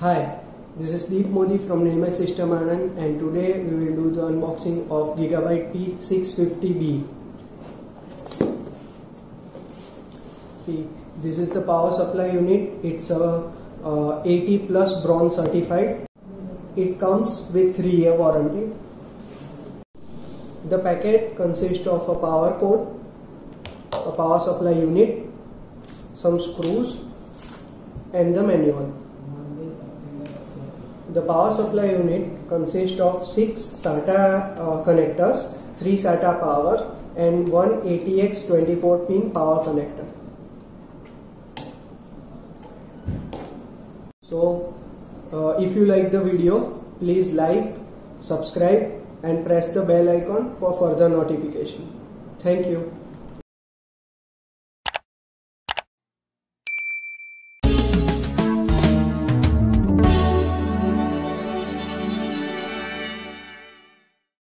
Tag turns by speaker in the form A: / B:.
A: Hi, this is Deep Modi from Nilmay System Anand and today we will do the unboxing of Gigabyte P650B. See, this is the power supply unit. It's a uh, 80 plus bronze certified. It comes with 3 year warranty. The packet consists of a power cord, a power supply unit, some screws and the manual. The power supply unit consists of 6 SATA uh, connectors, 3 SATA power and one ATX 24 pin power connector. So uh, if you like the video, please like, subscribe and press the bell icon for further notification. Thank you.